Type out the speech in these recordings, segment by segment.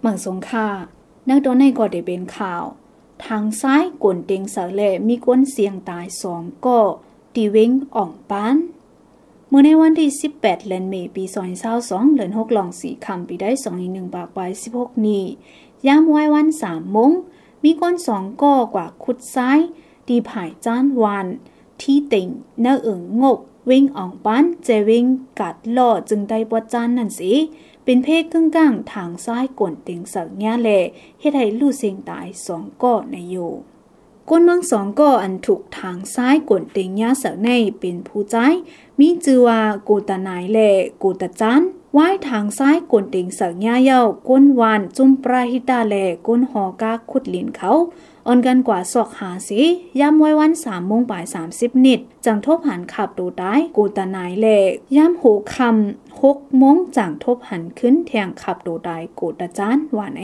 เหมืองสงค่านักโดนในก็ได้เป็นข่าว ทางซ้ายกวนเต็งเสาแลมีก้นเสียงตายสองก็ตีเว้งอ่องปานเมื่อในวันที่ 18 เดือนเมษปี2022เดือน6ลองสีคำปีได้2อีก1ปากไป16 นี้ยามไว้วัน3มง มีก้นสองก้อกว่าขุดซ้ายดีผายจ้านวานที่ติ่งเนื้อเอิงงก วิ่งอ่องปันเจวิ่งกัดล่อจึงได้ปวดจานนั่นสิ เป็นเพศกึ่งกลางทางซ้ายกวนเต็งสักญ่าแลเฮ็ดให้ลู่เสียงตายสองก้อในอยู่ก้นเมืองสองก้ออันถูกทางซ้ายกวนเต็งญ่เสักในเป็นผู้ใจมีจือว่ากูตานายแลกูตาจัน ว่ายทางซ้ายกวนเต็งสักญ่าเย้าก้นวานจุมปราหิตาแลก้นหอกาขุดลินเขาอ่อนกันกว่าศอกหาสิยามไว้วันสามโมงบ่ายสามสิบนิด จังทบหันขับดูได้กูตานายเลกยามหูคำหกโมงจังทบหันขึ้นแทงขับดูได้กูตาจานว่าไหน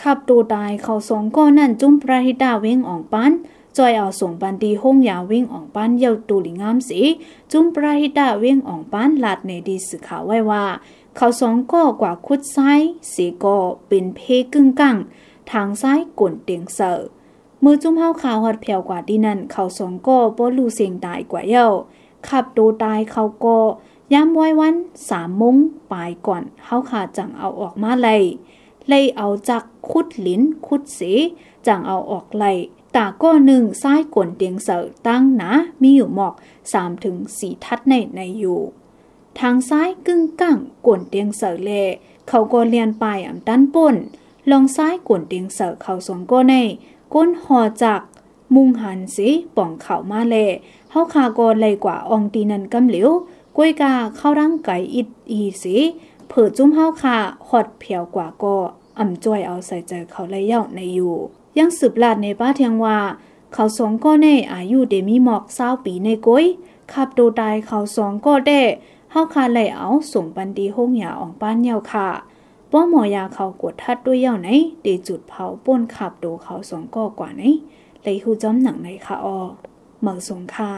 ขับดูได้เขาสองก้อนนั่นจุ้มพระหิดาเว้งอ่องปัน จอยเอาส่งปันดีห้องยาวิ่งอ่องปันเยาตูลิงามสีจุ้มปราหิดาวิ่งอ่องปันลาดในดีสื่อข่าวไว้ว่า เขาสองก็กว่าคุดซ้ายสีก็เป็นเพกึ่งกังทางซ้ายกวนเตียงเสอมือจุ้มเฮาขาวหัดเพียวกว่าดีนั่นเขาสองก็บ่รู้เสียงตายกว่าเย้าขับโดตายเขาก็ย้ำไว้วันสามมงปลายก่อนเฮาขาจังเอาออกมาเลยเลยเอาจากคุดลิ้นคุดสีจังเอาออกเลย ตาก็หนึ่งซ้ายกวนเตียงเสอตั้งนะมีอยู่หมอกสามถึงสี่ทัดในในอยู่ ทางซ้ายกึ่งก้างกวนเตียงเสอเลเขาก็เลียนปลายอ่ำด้านป่นลองซ้ายกวนเตียงเสอเขาสองก็ในก้นหอจากมุงหันสิป่องเข่ามาเลเฮาคาโกเลยกว่าองตีนันกำเหลียวกล้วยกาเข้าร่างไก่อิดอีสิเผิดจุ้มเฮาคาหอดเพียวกว่าก็อ่ำจ้อยเอาใส่ใจเขาเลยเย่าในอยู่ ยังสืบลาดในป้าเทียงว่า เขาสองก็ในอายุเดมีหมอกเศร้าปีในก้อยขับโดตายเขาสองก็ได้เฮาคาเลเอาส่งบันดีห้องหยาอองป้านเยาค่ะป้อหมอยาเขากดทัดด้วยเย่าไหนเดจุดเผาป้นขับโดเขาสองก็กว่าไหนเลยหูจอมหนังในค่ะออเหมือสงค่ะ